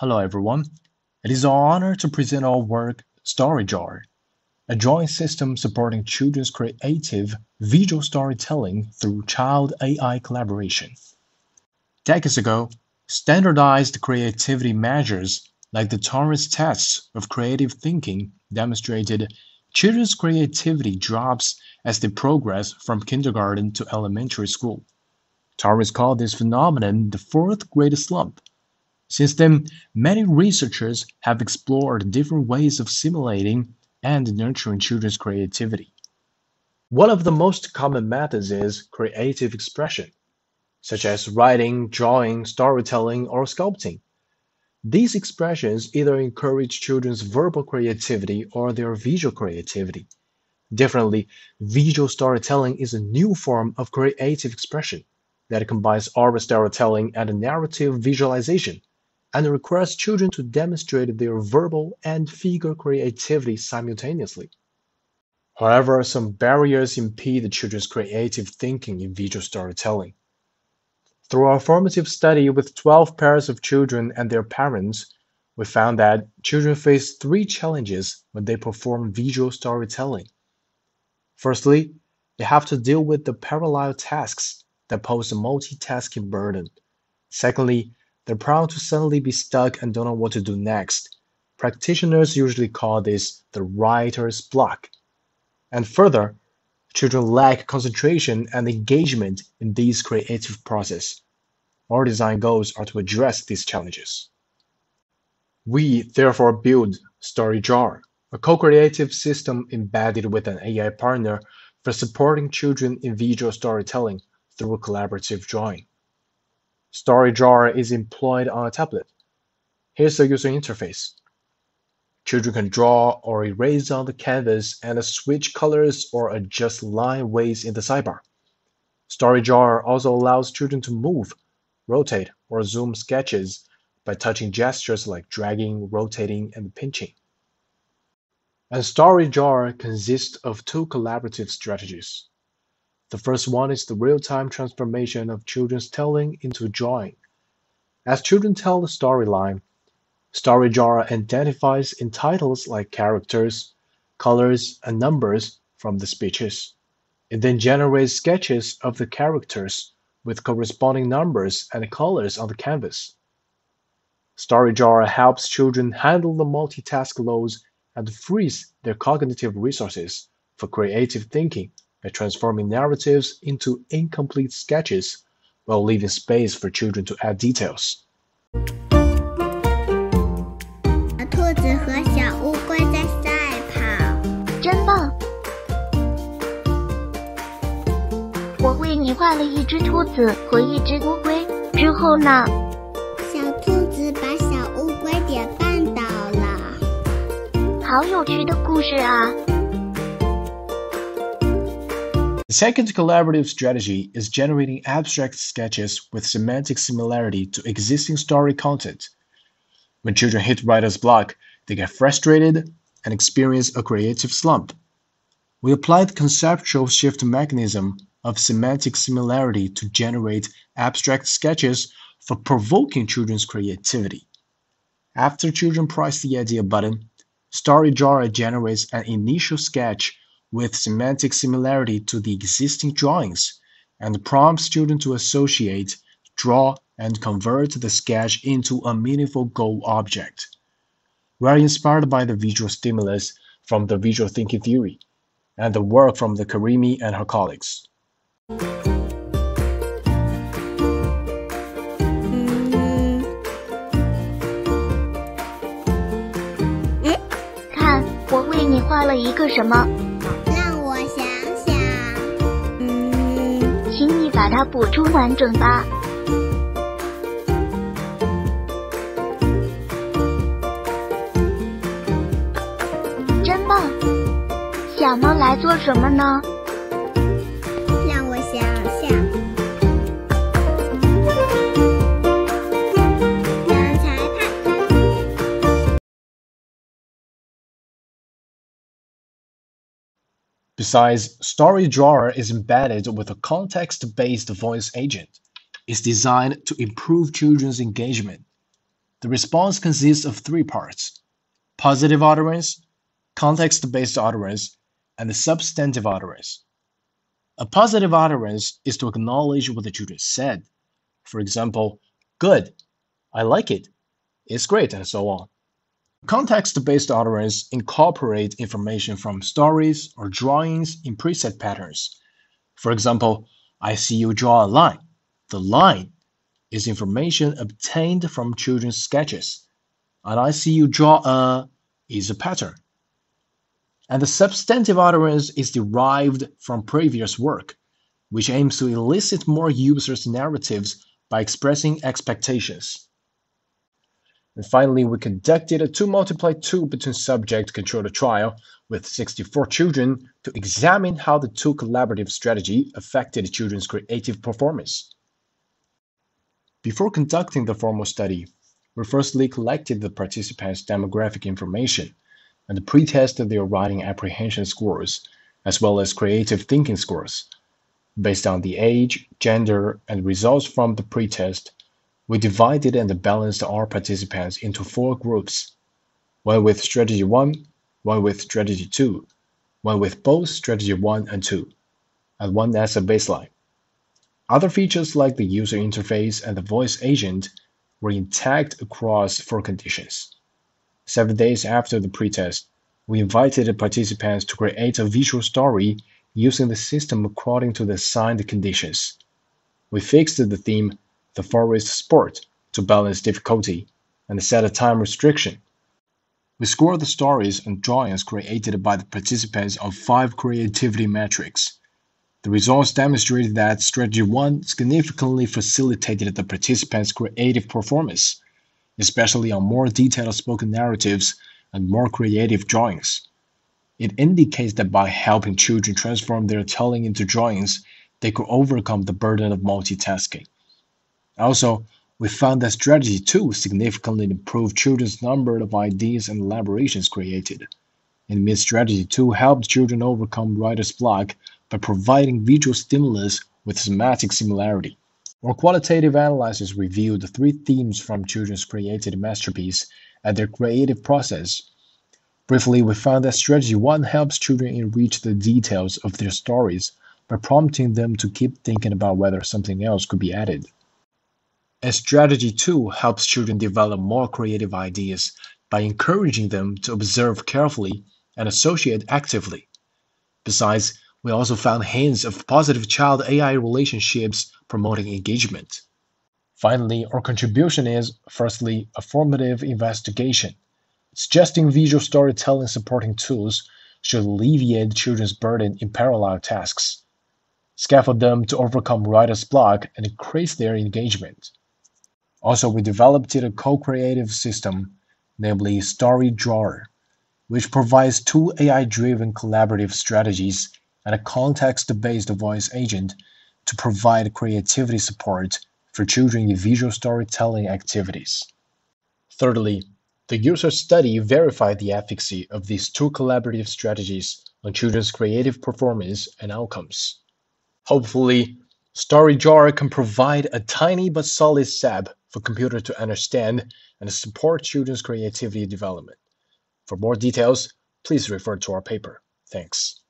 Hello everyone. It is our honor to present our work StoryDrawer, a drawing system supporting children's creative visual storytelling through child AI collaboration. Decades ago, standardized creativity measures like the Torrance tests of creative thinking demonstrated children's creativity drops as they progress from kindergarten to elementary school. Torrance called this phenomenon the fourth grade slump since then, many researchers have explored different ways of simulating and nurturing children's creativity. One of the most common methods is creative expression, such as writing, drawing, storytelling, or sculpting. These expressions either encourage children's verbal creativity or their visual creativity. Differently, visual storytelling is a new form of creative expression that combines oral storytelling and narrative visualization and requires children to demonstrate their verbal and figure creativity simultaneously. However, some barriers impede children's creative thinking in visual storytelling. Through our formative study with 12 pairs of children and their parents, we found that children face three challenges when they perform visual storytelling. Firstly, they have to deal with the parallel tasks that pose a multitasking burden. Secondly, they're prone to suddenly be stuck and don't know what to do next. Practitioners usually call this the writer's block. And further, children lack concentration and engagement in these creative process. Our design goals are to address these challenges. We therefore build StoryDrawer, a co-creative system embedded with an AI partner for supporting children in visual storytelling through collaborative drawing. StoryDrawer is employed on a tablet. Here's the user interface. Children can draw or erase on the canvas and switch colors or adjust line weights in the sidebar. StoryDrawer also allows children to move, rotate, or zoom sketches by touching gestures like dragging, rotating, and pinching. And StoryDrawer consists of two collaborative strategies. The first one is the real-time transformation of children's telling into drawing. As children tell the storyline, StoryDrawer identifies entities like characters, colors, and numbers from the speeches. It then generates sketches of the characters with corresponding numbers and colors on the canvas. StoryDrawer helps children handle the multitask loads and frees their cognitive resources for creative thinking by transforming narratives into incomplete sketches while leaving space for children to add details. 兔子和小乌龟在赛跑，真棒！我为你画了一只兔子和一只乌龟，之后呢？小兔子把小乌龟给绊倒了。好有趣的故事啊 ！The second collaborative strategy is generating abstract sketches with semantic similarity to existing story content. When children hit writer's block, they get frustrated and experience a creative slump. We apply the conceptual shift mechanism of semantic similarity to generate abstract sketches for provoking children's creativity. After children press the idea button, StoryDrawer generates an initial sketch with semantic similarity to the existing drawings and prompts students to associate, draw, and convert the sketch into a meaningful goal object. We are inspired by the visual stimulus from the visual thinking theory and the work from the Karimi and her colleagues. 看，我为你画了一个什么？ 请你把它补充完整吧。真棒！小猫来做什么呢？Besides, StoryDrawer is embedded with a context-based voice agent. It's designed to improve children's engagement. The response consists of three parts positive utterance, context based utterance, and substantive utterance. A positive utterance is to acknowledge what the children said. For example, good, I like it, it's great, and so on. Context based utterance incorporate information from stories or drawings in preset patterns. For example, I see you draw a line. The line is information obtained from children's sketches. And I see you draw a is a pattern. And the substantive utterance is derived from previous work, which aims to elicit more users' narratives by expressing expectations. And finally, we conducted a 2 multiply 2 between subject controlled trial with 64 children to examine how the two collaborative strategy affected children's creative performance. Before conducting the formal study, we firstly collected the participants' demographic information and pre-tested their writing apprehension scores, as well as creative thinking scores. Based on the age, gender, and results from the pretest, we divided and balanced our participants into four groups one with strategy 1, one with strategy 2, one with both strategy 1 and 2, and one as a baseline. Other features like the user interface and the voice agent were intact across four conditions. Seven days after the pretest, we invited participants to create a visual story using the system according to the assigned conditions. We fixed the theme the forest sport to balance difficulty and set a time restriction. We scored the stories and drawings created by the participants on five creativity metrics. The results demonstrated that Strategy 1 significantly facilitated the participants' creative performance, especially on more detailed spoken narratives and more creative drawings. It indicates that by helping children transform their telling into drawings, they could overcome the burden of multitasking. Also, we found that strategy 2 significantly improved children's number of ideas and elaborations created. And means strategy 2 helped children overcome writer's block by providing visual stimulus with semantic similarity. Our qualitative analysis reviewed the three themes from children's created masterpiece and their creative process. Briefly, we found that strategy 1 helps children enrich the details of their stories by prompting them to keep thinking about whether something else could be added. And strategy two helps children develop more creative ideas by encouraging them to observe carefully and associate actively. Besides, we also found hints of positive child AI relationships promoting engagement. Finally, our contribution is firstly, a formative investigation. Suggesting visual storytelling supporting tools should alleviate children's burden in parallel tasks, scaffold them to overcome writer's block, and increase their engagement. Also, we developed a co-creative system, namely StoryDrawer, which provides two AI-driven collaborative strategies and a context-based voice agent to provide creativity support for children in visual storytelling activities. Thirdly, the user study verified the efficacy of these two collaborative strategies on children's creative performance and outcomes. Hopefully, StoryDrawer can provide a tiny but solid step for computer to understand and support children's creativity development. For more details, please refer to our paper. Thanks.